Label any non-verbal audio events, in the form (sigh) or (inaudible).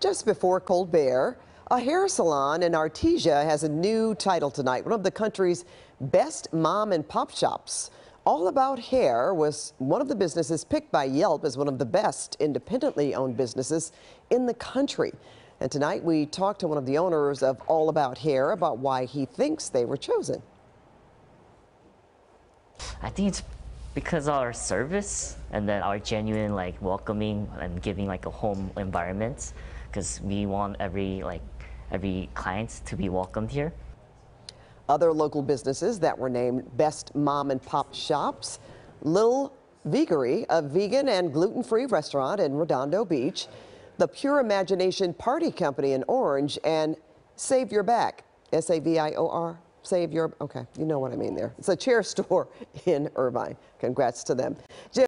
Just before Colbert, a hair salon in Artesia has a new title tonight, one of the country's best mom and pop shops. All About Hair was one of the businesses picked by Yelp as one of the best independently owned businesses in the country. And tonight we talked to one of the owners of All About Hair about why he thinks they were chosen. I think it's because our service and then our genuine like welcoming and giving like a home environment because we want every like every client to be welcomed here. Other local businesses that were named best mom and pop shops, Little Vegery, a vegan and gluten-free restaurant in Redondo Beach, the Pure Imagination Party Company in Orange, and Savior Back, S-A-V-I-O-R, Save Your, okay, you know what I mean there. It's a chair (laughs) store in Irvine. Congrats to them. Jim